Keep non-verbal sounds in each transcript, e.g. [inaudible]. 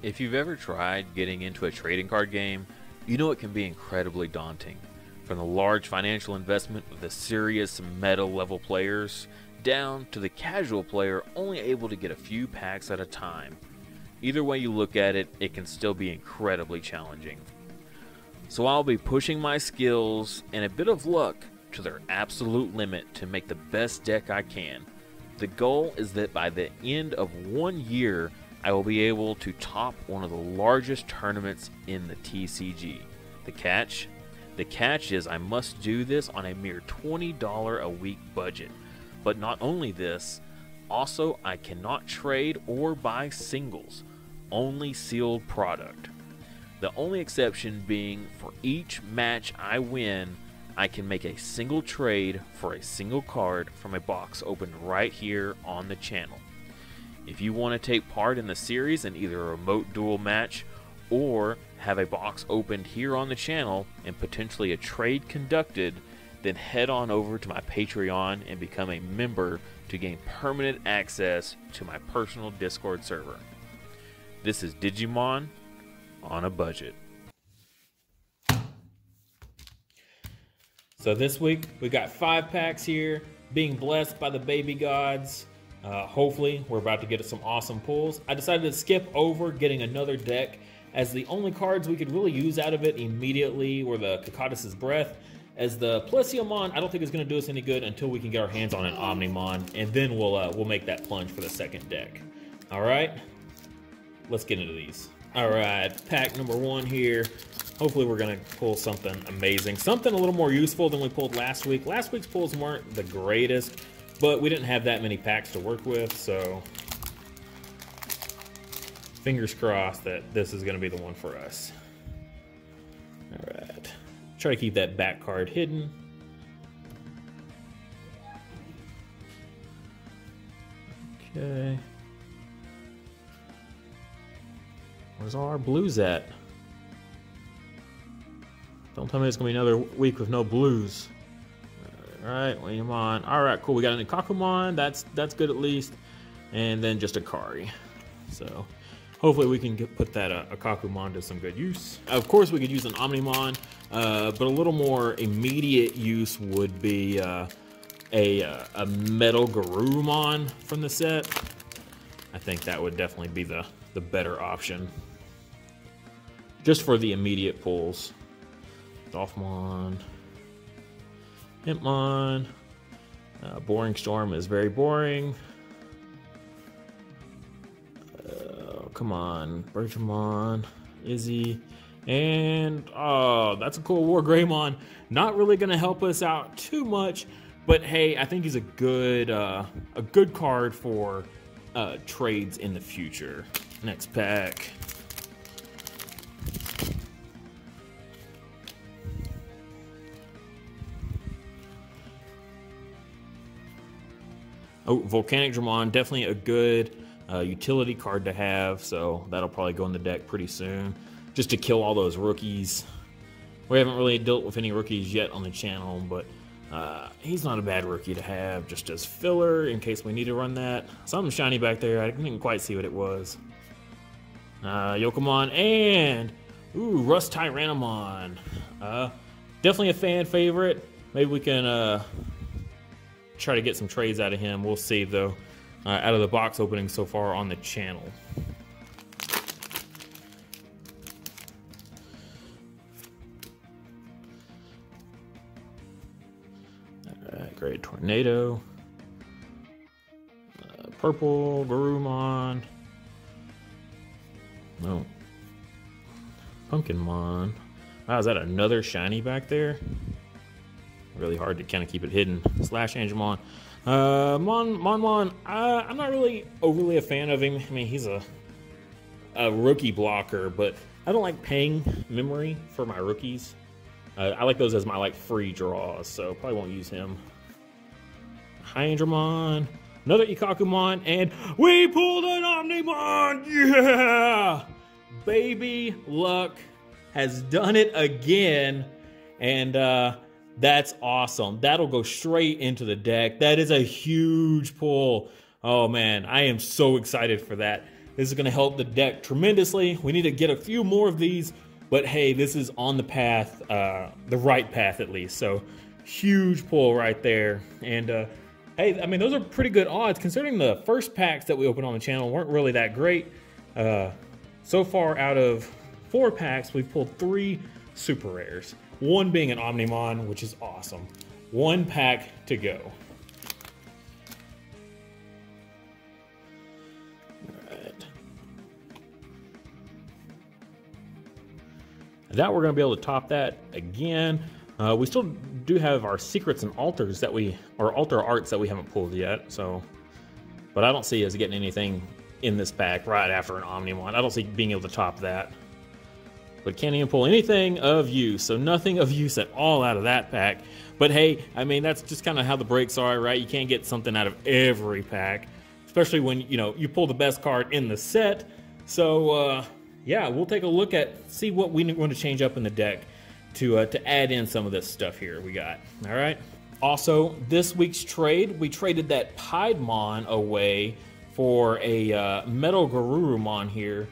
If you've ever tried getting into a trading card game, you know it can be incredibly daunting. From the large financial investment of the serious meta level players, down to the casual player only able to get a few packs at a time. Either way you look at it, it can still be incredibly challenging. So I'll be pushing my skills and a bit of luck to their absolute limit to make the best deck I can. The goal is that by the end of one year, I will be able to top one of the largest tournaments in the TCG. The catch? The catch is I must do this on a mere $20 a week budget. But not only this, also I cannot trade or buy singles, only sealed product. The only exception being for each match I win, I can make a single trade for a single card from a box opened right here on the channel. If you want to take part in the series in either a remote duel match or have a box opened here on the channel and potentially a trade conducted, then head on over to my Patreon and become a member to gain permanent access to my personal Discord server. This is Digimon on a budget. So this week we got five packs here, being blessed by the baby gods. Uh, hopefully, we're about to get some awesome pulls. I decided to skip over getting another deck, as the only cards we could really use out of it immediately were the Cocytus's Breath. As the Plesiomon, I don't think is going to do us any good until we can get our hands on an Omnimon, and then we'll uh, we'll make that plunge for the second deck. All right, let's get into these. All right, pack number one here. Hopefully we're gonna pull something amazing. Something a little more useful than we pulled last week. Last week's pulls weren't the greatest, but we didn't have that many packs to work with, so fingers crossed that this is gonna be the one for us. All right, try to keep that back card hidden. Okay. Where's all our blues at? Don't tell me it's gonna be another week with no blues. All right, William on. All right, cool. We got an Ikkakumon. That's that's good at least, and then just a Kari. So hopefully we can get, put that uh, Ikkakumon to some good use. Of course, we could use an Omnimon, uh, but a little more immediate use would be uh, a uh, a Metal Garurumon from the set. I think that would definitely be the the better option, just for the immediate pulls. Dolphmon, Hitmon. Uh, boring Storm is very boring. Uh, come on, Birdramon, Izzy, and oh, that's a cool War Greymon. Not really gonna help us out too much, but hey, I think he's a good uh, a good card for uh, trades in the future. Next pack. Oh, Volcanic Dramon, definitely a good uh, utility card to have, so that'll probably go in the deck pretty soon. Just to kill all those rookies. We haven't really dealt with any rookies yet on the channel, but uh, he's not a bad rookie to have, just as filler in case we need to run that. Something shiny back there, I didn't quite see what it was. Uh, Yokomon and, ooh, Rust Tyrannomon. Uh, definitely a fan favorite. Maybe we can uh, try to get some trades out of him. We'll see, though, uh, out of the box opening so far on the channel. Alright, great Tornado. Uh, purple, Garurumon. No. Pumpkinmon. Wow, is that another shiny back there? Really hard to kind of keep it hidden. Slash Angemon. Uh, Mon Mon Mon. Uh, I'm not really overly a fan of him. I mean, he's a a rookie blocker, but I don't like paying memory for my rookies. Uh, I like those as my like free draws, so probably won't use him. Hyandramon, another Ikkakumon, and we pulled an Omnimon! Yeah! Baby Luck has done it again, and uh, that's awesome. That'll go straight into the deck. That is a huge pull. Oh man, I am so excited for that. This is going to help the deck tremendously. We need to get a few more of these, but hey, this is on the path, uh, the right path at least. So huge pull right there. And uh, hey, I mean, those are pretty good odds considering the first packs that we opened on the channel weren't really that great. Uh, so far, out of four packs, we've pulled three super rares, one being an Omnimon, which is awesome. One pack to go. That we're going to be able to top that again. Uh, we still do have our secrets and altars that we, or altar arts that we haven't pulled yet. So, but I don't see us getting anything in this pack right after an Omnimon. I don't see being able to top that. But can't even pull anything of use, so nothing of use at all out of that pack. But hey, I mean that's just kind of how the breaks are, right? You can't get something out of every pack, especially when you know you pull the best card in the set. So uh, yeah, we'll take a look at see what we want to change up in the deck to uh, to add in some of this stuff here we got. All right. Also, this week's trade, we traded that Piedmon away for a uh, Metal Garurumon here.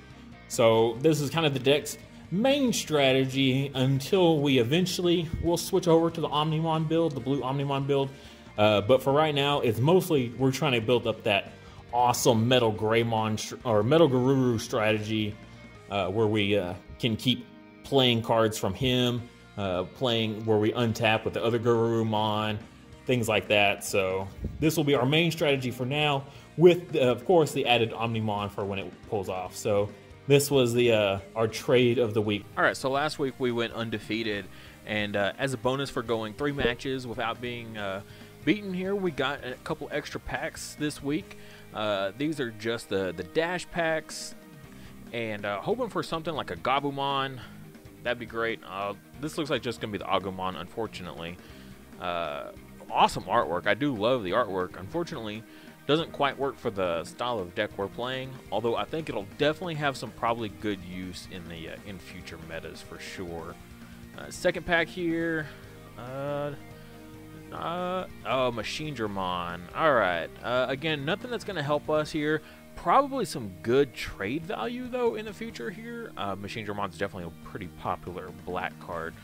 So this is kind of the deck's main strategy until we eventually will switch over to the Omnimon build, the blue Omnimon build. Uh, but for right now, it's mostly we're trying to build up that awesome Metal Greymon or Metal Garuru strategy uh, where we uh, can keep playing cards from him, uh, playing where we untap with the other Garurumon, things like that. So this will be our main strategy for now, with uh, of course the added Omnimon for when it pulls off. So this was the uh, our trade of the week. All right, so last week we went undefeated, and uh, as a bonus for going three matches without being uh, beaten here, we got a couple extra packs this week. Uh, these are just the the dash packs, and uh, hoping for something like a Gabumon. That'd be great. Uh, this looks like just gonna be the Agumon, unfortunately. awesome artwork. I do love the artwork. Unfortunately, doesn't quite work for the style of deck we're playing, although I think it'll definitely have some probably good use in the uh, in future metas for sure. Uh, second pack here. Uh, uh, oh, Machinedramon. Alright. Uh, again, nothing that's going to help us here. Probably some good trade value, though, in the future here. Uh, Machinedramon's definitely a pretty popular black card.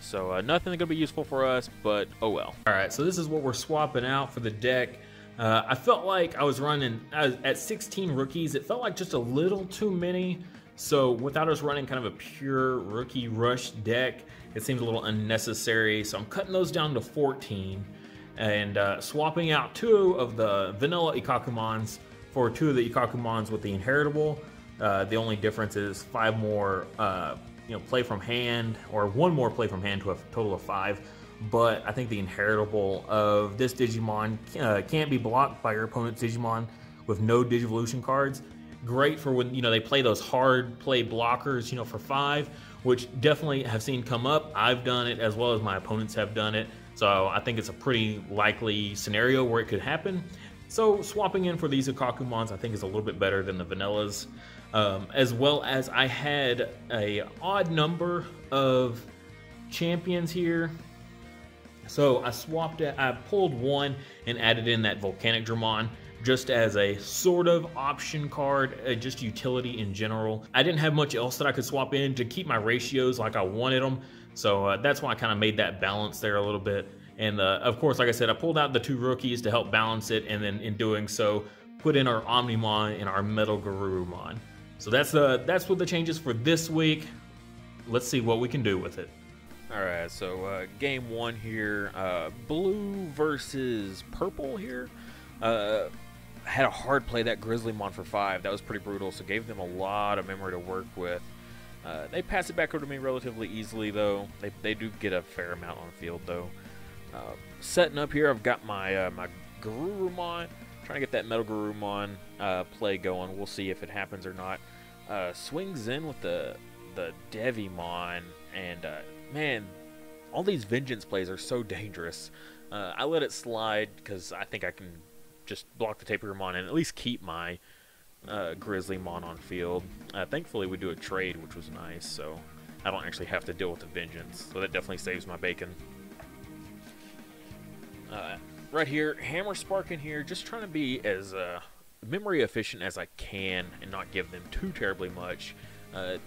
So uh, nothing going to be useful for us, but oh well. Alright, so this is what we're swapping out for the deck. Uh, I felt like I was running at 16 rookies. It felt like just a little too many. So without us running kind of a pure rookie rush deck, it seems a little unnecessary. So I'm cutting those down to 14 and uh, swapping out two of the vanilla Ikkakumons for two of the Ikkakumons with the inheritable. Uh, the only difference is five more, uh, you know, play from hand or one more play from hand to a total of five but I think the inheritable of this Digimon uh, can't be blocked by your opponent's Digimon with no Digivolution cards. Great for when you know they play those hard play blockers, you know, for five, which definitely have seen come up. I've done it as well as my opponents have done it, so I think it's a pretty likely scenario where it could happen. So swapping in for these Ikkakumons, I think is a little bit better than the vanillas, um, as well as I had a odd number of champions here so I swapped it, I pulled one and added in that Volcanic Dramon just as a sort of option card, uh, just utility in general. I didn't have much else that I could swap in to keep my ratios like I wanted them. So uh, that's why I kind of made that balance there a little bit. And uh, of course, like I said, I pulled out the two rookies to help balance it. And then in doing so, put in our Omnimon and our Metal Garurumon. So that's the that's what the changes for this week. Let's see what we can do with it. Alright, so uh, game one here. Uh, blue versus purple here. Uh, had a hard play that Grizzlymon for five. That was pretty brutal, so gave them a lot of memory to work with. Uh, they pass it back over to me relatively easily, though. They, they do get a fair amount on the field, though. Uh, setting up here, I've got my uh, my Garurumon. Trying to get that Metal Garurumon play going. We'll see if it happens or not. swings in with the the Devimon and man, all these vengeance plays are so dangerous. Uh, I let it slide because I think I can just block the Tapirmon and at least keep my uh, Grizzlymon on field. Uh, thankfully, we do a trade, which was nice, so I don't actually have to deal with the vengeance. So that definitely saves my bacon. Uh, right here, Hammer Spark in here, just trying to be as uh, memory efficient as I can and not give them too terribly much. Uh,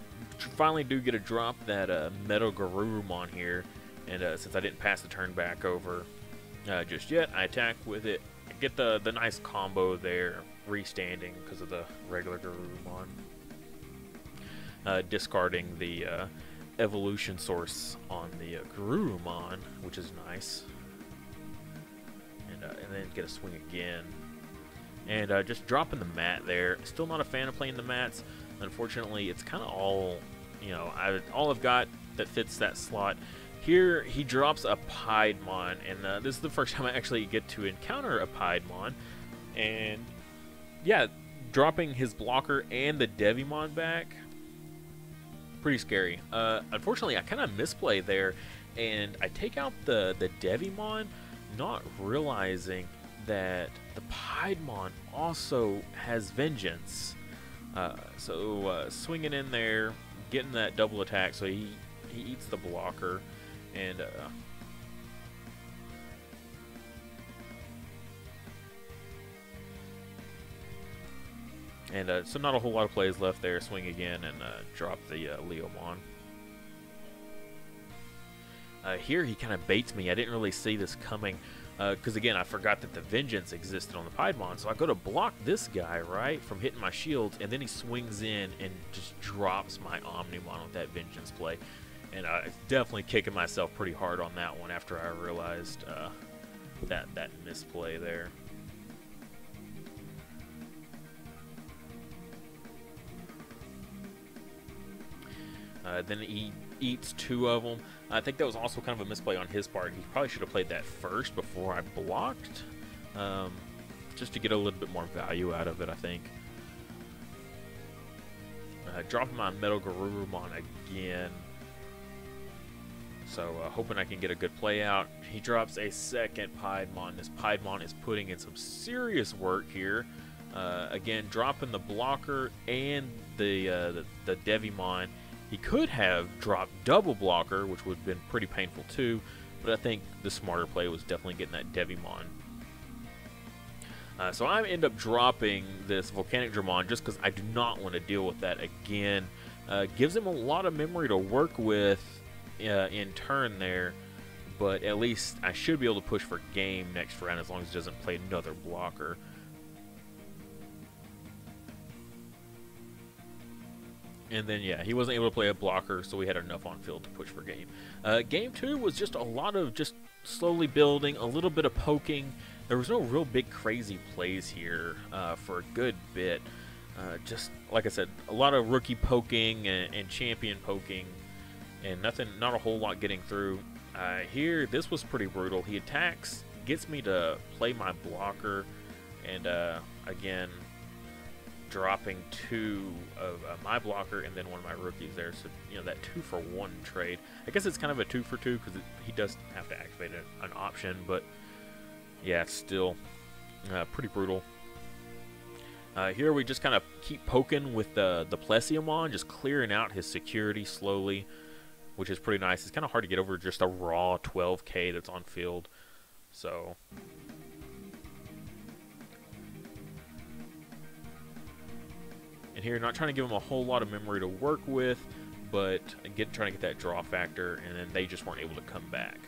finally do get a drop that uh, Metal Garurumon here, and uh, since I didn't pass the turn back over uh, just yet, I attack with it. Get the, the nice combo there, restanding because of the regular Garurumon. Uh, discarding the uh, evolution source on the uh, Garurumon, which is nice. And, uh, and then get a swing again. And uh, just dropping the mat there. Still not a fan of playing the mats. Unfortunately, it's kind of all, you know, I, all I've got that fits that slot. Here, he drops a Piedmon, and uh, this is the first [laughs] time I actually get to encounter a Piedmon. And, yeah, dropping his blocker and the Devimon back, pretty scary. Uh, unfortunately, I kind of misplay there, and I take out the, the Devimon, not realizing that the Piedmon also has Vengeance. Uh, so uh, swinging in there, getting that double attack, so he he eats the blocker, and uh, and uh, so not a whole lot of plays left there. Swing again and uh, drop the uh, Leomon. here he kind of baits me. I didn't really see this coming because uh, again I forgot that the vengeance existed on the Piedmon so I go to block this guy right from hitting my shields and then he swings in and just drops my Omnimon with that vengeance play. And I was definitely kicking myself pretty hard on that one after I realized uh, that that misplay there. Uh, then he eats two of them I think that was also kind of a misplay on his part. He probably should have played that first before I blocked, um, just to get a little bit more value out of it, I think. Uh, dropping my Metal Garurumon again. So uh, hoping I can get a good play out. He drops a second Piedmon. This Piedmon is putting in some serious work here. Uh, again, dropping the blocker and the, uh, the, the Devimon he could have dropped double blocker, which would have been pretty painful too, but I think the smarter play was definitely getting that Devimon. Uh, so I end up dropping this Volcanic Dramon just because I do not want to deal with that again. Uh, gives him a lot of memory to work with uh, in turn there, but at least I should be able to push for game next round as long as he doesn't play another blocker. And then, yeah, he wasn't able to play a blocker, so we had enough on field to push for game. Uh, game two was just a lot of just slowly building, a little bit of poking. There was no real big crazy plays here uh, for a good bit. Uh, just like I said, a lot of rookie poking and, and, champion poking, and nothing, not a whole lot getting through. Uh, here, this was pretty brutal. He attacks, gets me to play my blocker, and uh, again, dropping two of uh, my blocker and then one of my rookies there. So, you know, that two for one trade. I guess it's kind of a two for two because he does have to activate an option, but yeah, it's still uh, pretty brutal. Uh, here we just kind of keep poking with the, the Plesiomon, just clearing out his security slowly, which is pretty nice. It's kind of hard to get over just a raw 12k that's on field. So, And here, not trying to give them a whole lot of memory to work with, but get trying to get that draw factor, and then they just weren't able to come back.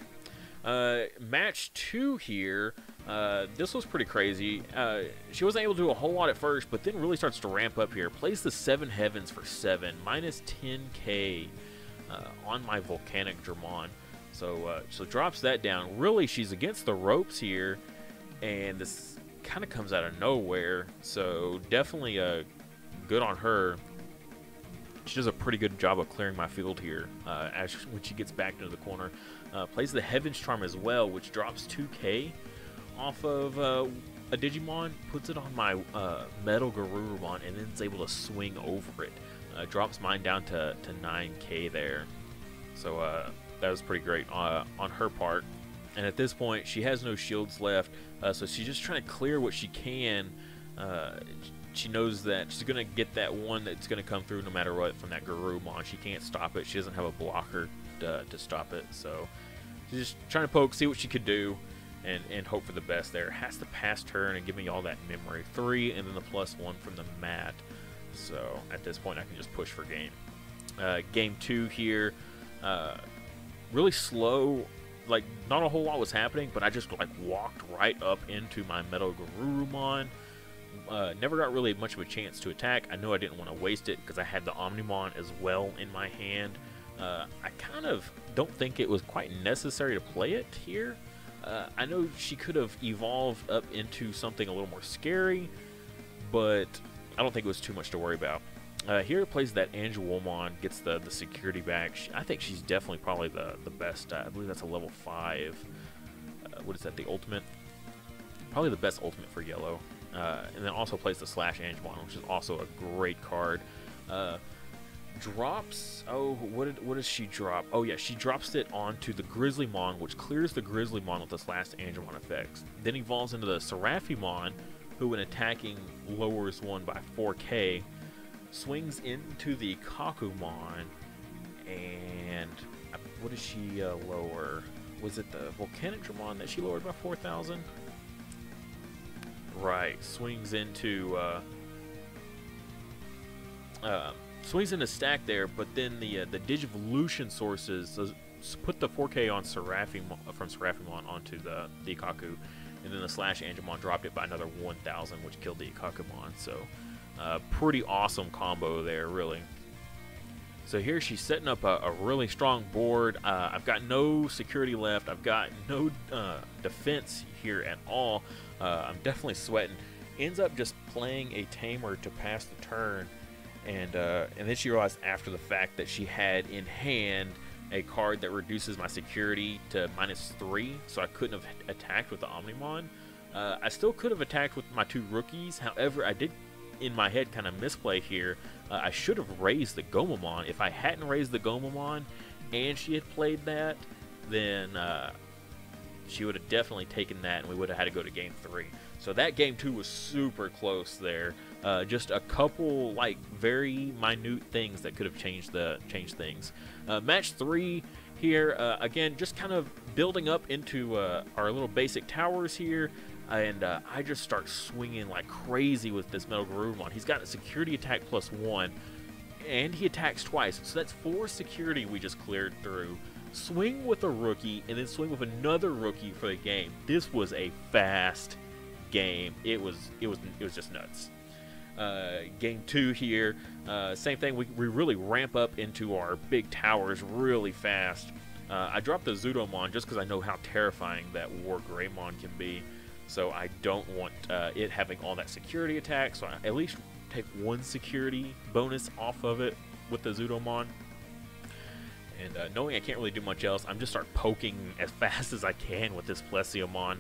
Uh, match two here, uh, this was pretty crazy. Uh, she wasn't able to do a whole lot at first, but then really starts to ramp up here. Plays the Seven Heavens for 7, minus 10k uh, on my Volcanic Dramon. So, uh, so drops that down. Really, she's against the ropes here, and this kind of comes out of nowhere. So definitely a good on her. She does a pretty good job of clearing my field here uh, as when she gets back into the corner. Uh, plays the Heaven's Charm as well, which drops 2k off of uh, a Digimon, puts it on my uh, Metal Garurumon, and then is able to swing over it. Uh, drops mine down to, to 9k there. So uh, that was pretty great on her part. And at this point, she has no shields left, so she's just trying to clear what she can she knows that she's gonna get that one that's gonna come through no matter what from that Garurumon. She can't stop it. She doesn't have a blocker to, to stop it. So she's just trying to poke, see what she could do, and, and hope for the best there. Has to pass turn and give me all that memory. Three, and then the plus one from the mat. So at this point, I can just push for game. Uh, game two here, uh, really slow. Like not a whole lot was happening, but I just like walked right up into my Metal Garurumon. Uh, never got really much of a chance to attack. I know I didn't want to waste it because I had the Omnimon as well in my hand. Uh, I kind of don't think it was quite necessary to play it here. Uh, I know she could have evolved up into something a little more scary, but I don't think it was too much to worry about. Uh, here it plays that Angelomon, gets the, the security back. She, I think she's definitely probably the, the best. I believe that's a level 5. Uh, what is that, the ultimate? Probably the best ultimate for yellow. Uh, and then also plays the Slash Angemon, which is also a great card. Uh, drops. Oh, what did what does she drop? Oh yeah, she drops it onto the Grizzlymon, which clears the Grizzlymon with this Slash Angemon effects. Then evolves into the Seraphimon, who when attacking lowers one by 4k. Swings into the Kakumon, and uh, what does she uh, lower? Was it the Volcanic Dramon that she lowered by 4,000? Right, swings into uh, uh, swings into stack there, but then the uh, the Digivolution sources put the 4K on Seraphimon from Seraphimon onto the the Ikaku, and then the slash Angemon dropped it by another 1,000, which killed the Ikkakumon. So, uh, pretty awesome combo there, really. So here she's setting up a, a really strong board. Uh, I've got no security left. I've got no uh, defense here at all. Uh, I'm definitely sweating. Ends up just playing a tamer to pass the turn, and uh, and then she realized after the fact that she had in hand a card that reduces my security to minus three, so I couldn't have attacked with the Omnimon. Uh, I still could have attacked with my two rookies. However, I did in my head kind of misplay here. Uh, I should have raised the Gomamon. If I hadn't raised the Gomamon and she had played that, then uh, she would have definitely taken that and we would have had to go to game three. So that game two was super close there. Uh, just a couple like very minute things that could have changed the changed things. Uh, match three here uh, again, just kind of building up into uh, our little basic towers here and uh, I just start swinging like crazy with this Metal Garurumon. He's got a security attack plus one, and he attacks twice, so that's four security we just cleared through. Swing with a rookie, and then swing with another rookie for the game. This was a fast game. It was it was it was just nuts. Uh, game two here, uh, same thing. We, we really ramp up into our big towers really fast. Uh, I dropped the Zudomon just because I know how terrifying that War Greymon can be. So I don't want uh, it having all that security attack. So I at least take one security bonus off of it with the Zudomon. And uh, knowing I can't really do much else, I'm just start poking as [laughs] fast as I can with this Plesiomon,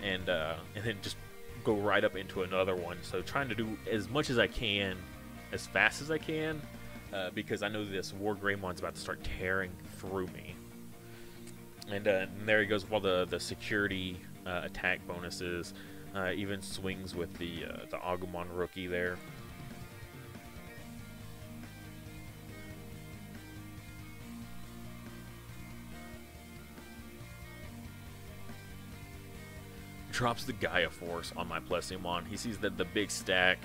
and uh, and then just go right up into another one. So trying to do as much as I can, as fast as I can, uh, because I know this War Greymon's about to start tearing through me. And, uh, and there he goes. While the the security uh, attack bonuses, uh, even swings with the uh, the Agumon rookie there. Drops the Gaia Force on my Plesiomon. He sees that the big stack.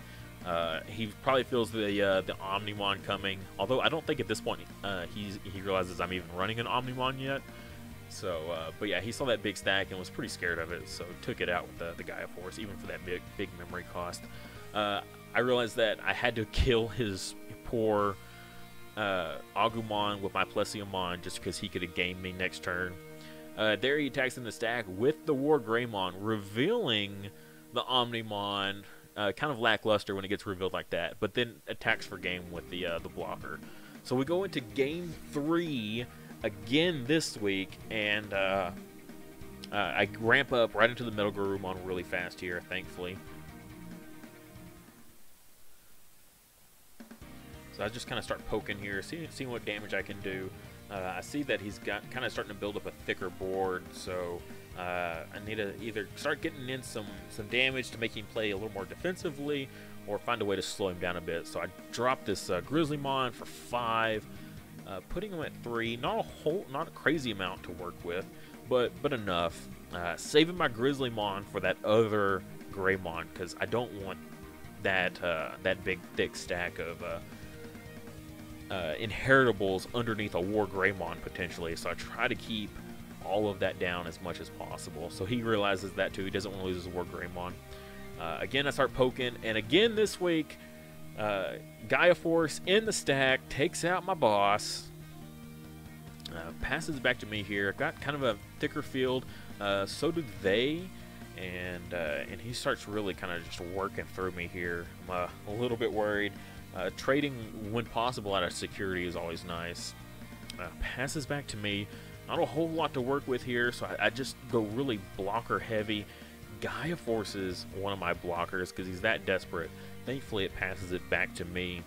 Uh, he probably feels the uh, the Omnimon coming. Although I don't think at this point uh, he realizes I'm even running an Omnimon yet. So, uh, but yeah, he saw that big stack and was pretty scared of it, so took it out with the, the Gaia Force, even for that big big memory cost. Uh, I realized that I had to kill his poor uh, Agumon with my Plesiomon just because he could have gamed me next turn. Uh, there he attacks in the stack with the War Greymon, revealing the Omnimon. Uh, kind of lackluster when it gets revealed like that, but then attacks for game with the uh, the blocker. So we go into game three again this week, and uh, uh, I ramp up right into the middle Metal Garurumon really fast here, thankfully. So I just kind of start poking here, seeing, what damage I can do. Uh, I see that he's got kind of starting to build up a thicker board, so uh, I need to either start getting in some some damage to make him play a little more defensively, or find a way to slow him down a bit. So I drop this uh, Grizzlymon for five, uh, putting him at three. Not a whole, not a crazy amount to work with, but but enough. Uh, saving my Grizzlymon for that other Greymon because I don't want that uh, that big thick stack of uh, uh, inheritables underneath a War Greymon potentially. So I try to keep all of that down as much as possible. So he realizes that too. He doesn't want to lose his War Greymon. Uh, again, I start poking, and again this week, uh, Gaia Force in the stack takes out my boss. Uh, passes back to me here. I've got kind of a thicker field. Uh, so do they, and uh, and he starts really kind of just working through me here. I'm uh, a little bit worried. Uh, trading when possible out of security is always nice. Passes back to me. Not a whole lot to work with here, so I, I just go really blocker heavy. Gaia forces one of my blockers because he's that desperate. Thankfully, it passes it back to me.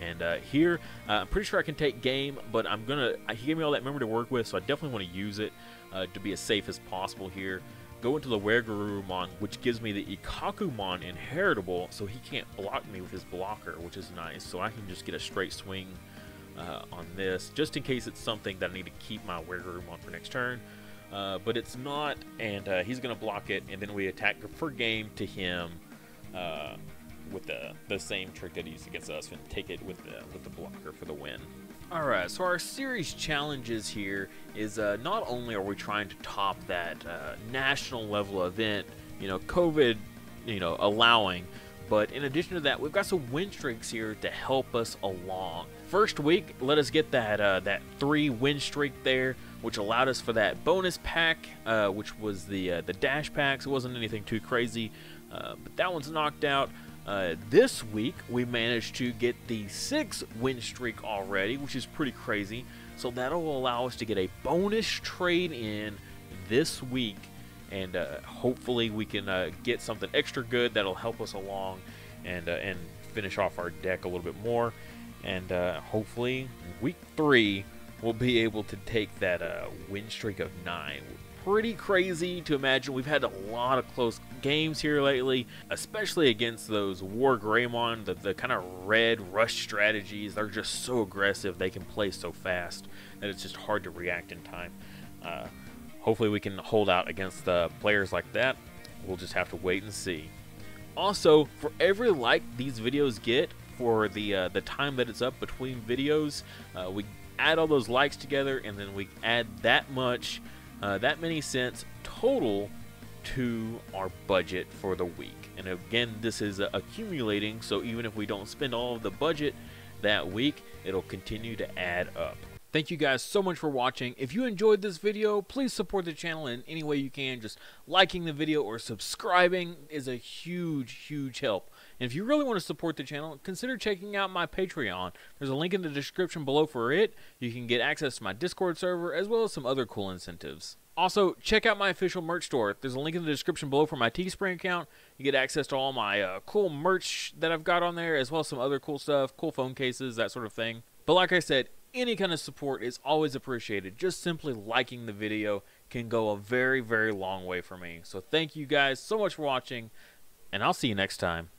And uh, here, uh, I'm pretty sure I can take game, but I'm gonna. He gave me all that memory to work with, so I definitely want to use it uh, to be as safe as possible here. Go into the Weregarurumon, which gives me the Ikkakumon inheritable, so he can't block me with his blocker, which is nice. So I can just get a straight swing uh, on this, just in case it's something that I need to keep my Weregarurumon for next turn. Uh, but it's not, and uh, he's going to block it, and then we attack for game to him uh, with the, the same trick that he used against us, and take it with the, with the blocker for the win. Alright, so our series challenges here is uh, not only are we trying to top that uh, national level event, you know, COVID, you know, allowing, but in addition to that, we've got some win streaks here to help us along. First week, let us get that uh, that three win streak there, which allowed us for that bonus pack, uh, which was the uh, the dash packs. It wasn't anything too crazy, uh, but that one's knocked out. Uh, this week, we managed to get the six win streak already, which is pretty crazy. So that'll allow us to get a bonus trade in this week, and uh, hopefully we can uh, get something extra good that'll help us along and and finish off our deck a little bit more. And hopefully, week three, we'll be able to take that win streak of nine pretty crazy to imagine. We've had a lot of close games here lately, especially against those War Greymon, the, the kind of red rush strategies. They're just so aggressive. They can play so fast that it's just hard to react in time. Uh, hopefully, we can hold out against uh, players like that. We'll just have to wait and see. Also, for every like these videos get for the uh, the time that it's up between videos, uh, we add all those likes together, and then we add that much uh, that many cents total to our budget for the week. And again, this is accumulating, so even if we don't spend all of the budget that week, it'll continue to add up. Thank you guys so much for watching. If you enjoyed this video, please support the channel in any way you can. Just liking the video or subscribing is a huge, huge help. And if you really want to support the channel, consider checking out my Patreon. There's a link in the description below for it. You can get access to my Discord server as well as some other cool incentives. Also, check out my official merch store. There's a link in the description below for my Teespring account. You get access to all my uh, cool merch that I've got on there, as well as some other cool stuff, cool phone cases, that sort of thing. But like I said, any kind of support is always appreciated. Just simply liking the video can go a very, very long way for me. So thank you guys so much for watching, and I'll see you next time.